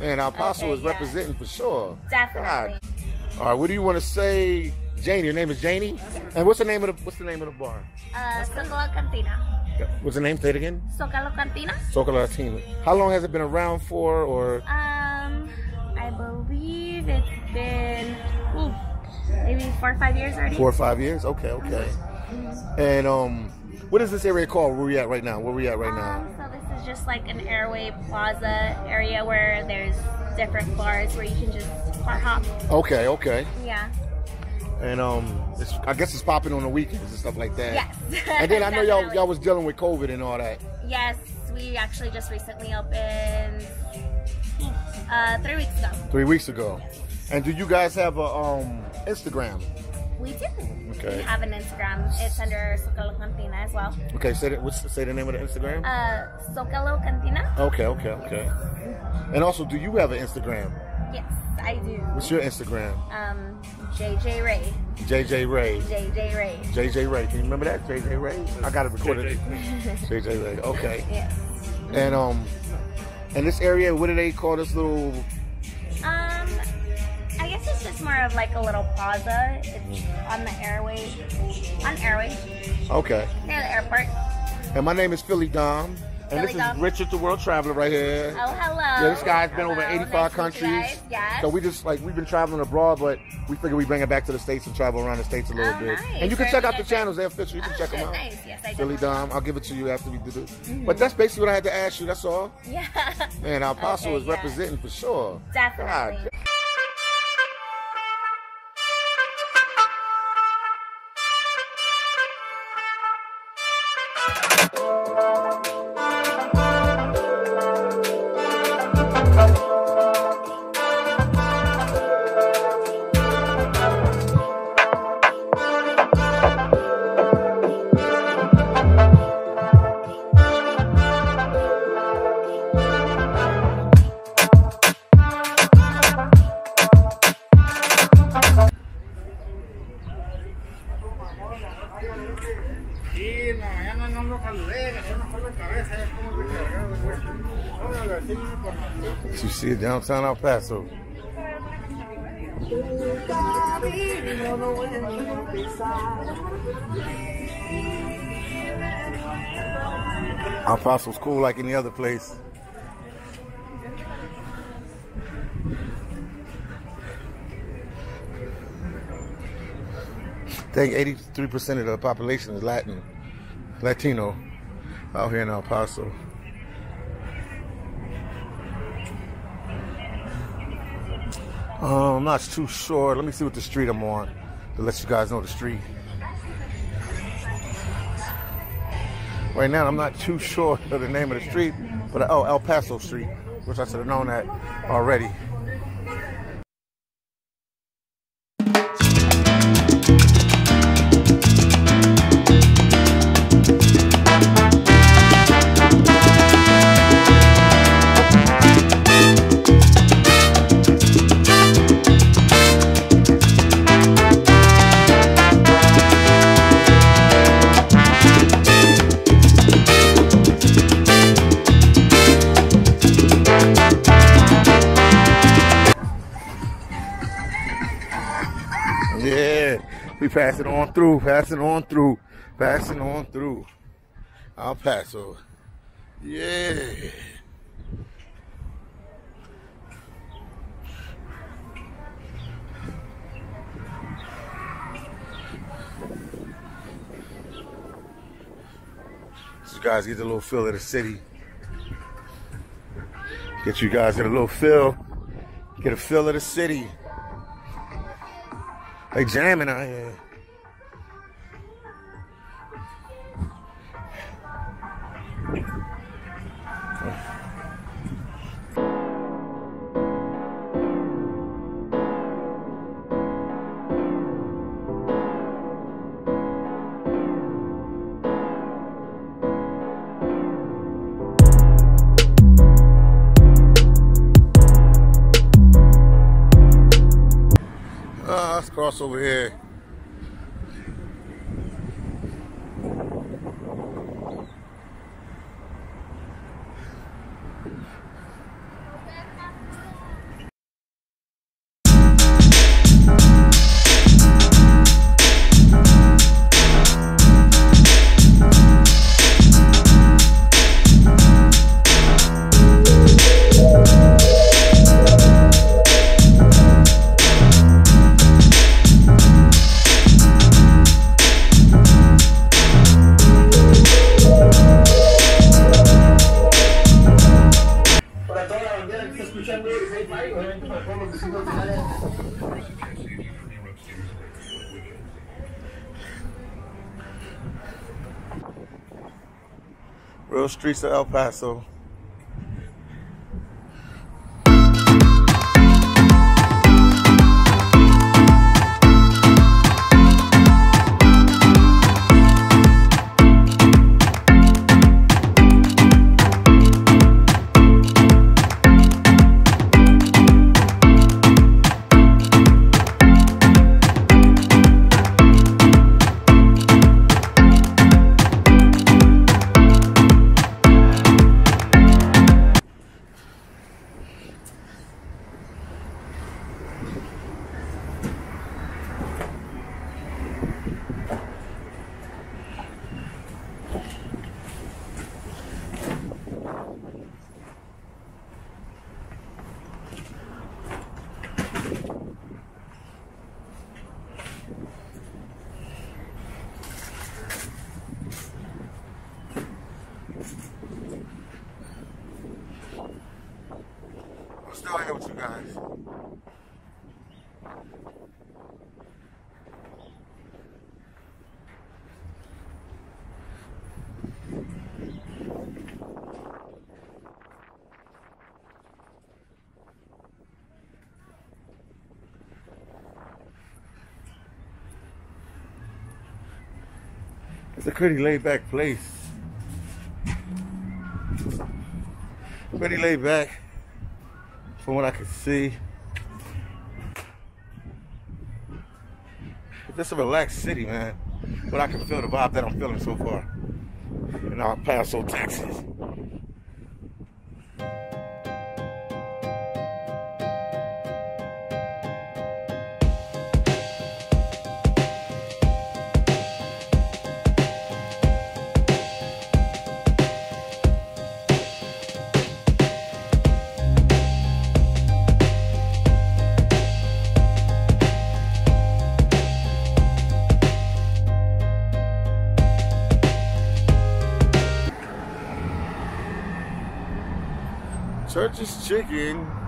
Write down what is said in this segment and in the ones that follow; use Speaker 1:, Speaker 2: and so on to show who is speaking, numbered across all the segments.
Speaker 1: Man, our apostle
Speaker 2: Okay,
Speaker 1: is
Speaker 2: yeah.
Speaker 1: representing for sure.
Speaker 2: Definitely.
Speaker 1: God. All right, what do you want to say, Janie? Your name is Janie, and what's the name of the what's the name of the bar?
Speaker 2: Uh, Zocalo Cantina.
Speaker 1: What's the name? Say it again.
Speaker 2: Zocalo Cantina.
Speaker 1: Soca Cantina. How long has it been around for? Or
Speaker 2: Um, I believe it's been ooh, maybe four or five years already.
Speaker 1: four or five years? Okay, okay. And um, what is this area called? Where we at right now? Where we at right now?
Speaker 2: Um, so this is just like an airway plaza area where there's different bars where you can just bar hop.
Speaker 1: Okay, okay.
Speaker 2: Yeah.
Speaker 1: And um, it's, I guess it's popping on the weekends and stuff like that.
Speaker 2: Yes.
Speaker 1: And then I know y'all y'all was dealing with COVID and all that.
Speaker 2: Yes, we actually just recently opened uh, three weeks ago.
Speaker 1: three weeks ago. And do you guys have a um Instagram?
Speaker 2: We do.
Speaker 1: Okay.
Speaker 2: We have an Instagram. It's under Zocalo Cantina as well.
Speaker 1: Okay, say that. What's say the name of the Instagram?
Speaker 2: Uh, Zocalo Cantina.
Speaker 1: Okay, okay, okay. And also, do you have an Instagram?
Speaker 2: Yes, I do.
Speaker 1: What's your Instagram?
Speaker 2: Um, JJ Ray.
Speaker 1: JJ Ray.
Speaker 2: JJ Ray.
Speaker 1: JJ Ray. Can you remember that? JJ Ray. I got it recorded. JJ Ray. Okay.
Speaker 2: Yes.
Speaker 1: And um, in this area, what do they call this little?
Speaker 2: It's just more of like a little plaza. It's mm. on the airway, on airway
Speaker 1: Okay.
Speaker 2: near the airport.
Speaker 1: And my name is Philly Dom. And
Speaker 2: Philly
Speaker 1: this
Speaker 2: Dom.
Speaker 1: is Richard the World Traveler right here.
Speaker 2: Oh, hello.
Speaker 1: Yeah, this guy's been over 85
Speaker 2: Nice to meet you
Speaker 1: countries.
Speaker 2: Yes.
Speaker 1: So we just like we've been traveling abroad, but we figure we bring it back to the states and travel around the states a little
Speaker 2: Oh,
Speaker 1: bit.
Speaker 2: nice.
Speaker 1: And you can
Speaker 2: Very
Speaker 1: check out the channels; they're official. You can
Speaker 2: Oh,
Speaker 1: check them out.
Speaker 2: Nice. Yes, I
Speaker 1: Philly. Dom, I'll give it to you after we do this. Mm. But that's basically what I had to ask you. That's all.
Speaker 2: Yeah.
Speaker 1: Man, our apostle
Speaker 2: Okay,
Speaker 1: is
Speaker 2: yeah.
Speaker 1: representing for sure.
Speaker 2: Definitely.
Speaker 1: God. You see downtown El Paso. El Paso's cool like any other place. I think 83% of the population is Latin, Latino out here in El Paso. Uh, I'm not too sure. Let me see what the street I'm on to let you guys know the street. Right now, I'm not too sure of the name of the street, but oh, El Paso Street, which I should have known that already. Passing on through, passing on through, passing on through. El Paso. Yeah. So you guys get a little feel of the city. Get you guys get a little feel. Get a feel of the city. They jamming out here. Cross over here. Real streets of El Paso. Guys. It's a pretty laid back place. Pretty laid back from what I can see. It's a relaxed city, man. But I can feel the vibe that I'm feeling so far in El Paso, Texas. Church's Chicken.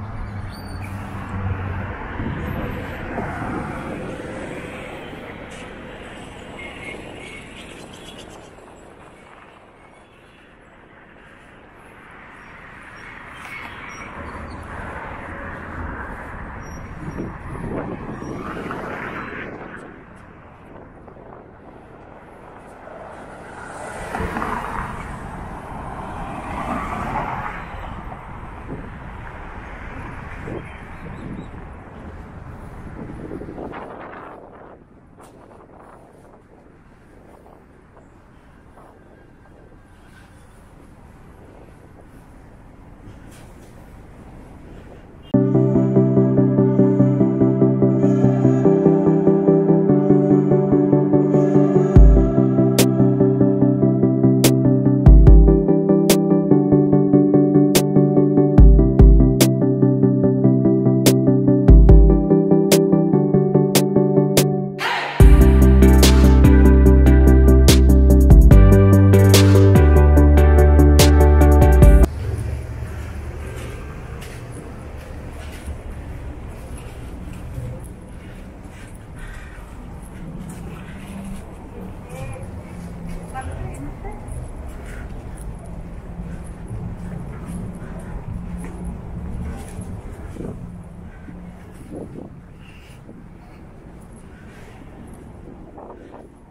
Speaker 1: Look, they're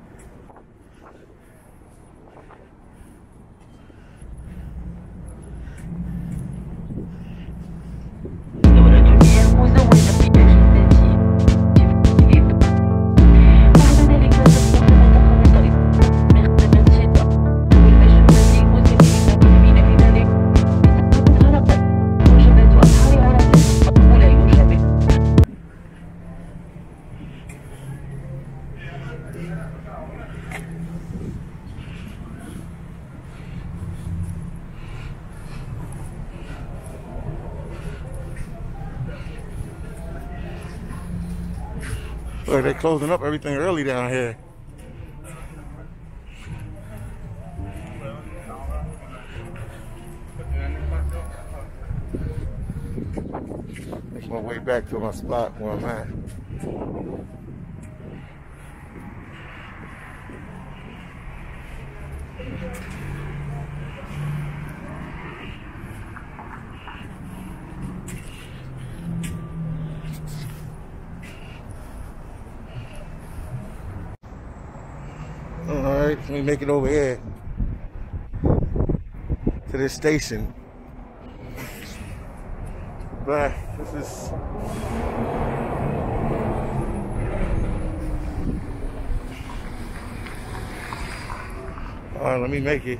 Speaker 1: closing up everything early down here. Make my way back to my spot where I'm at. All right, let me make it over here to this station. But this is all right. Let me make it.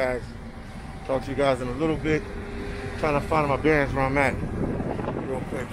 Speaker 1: Guys. Talk to you guys in a little bit. Trying to find my bearings where I'm at. Real quick.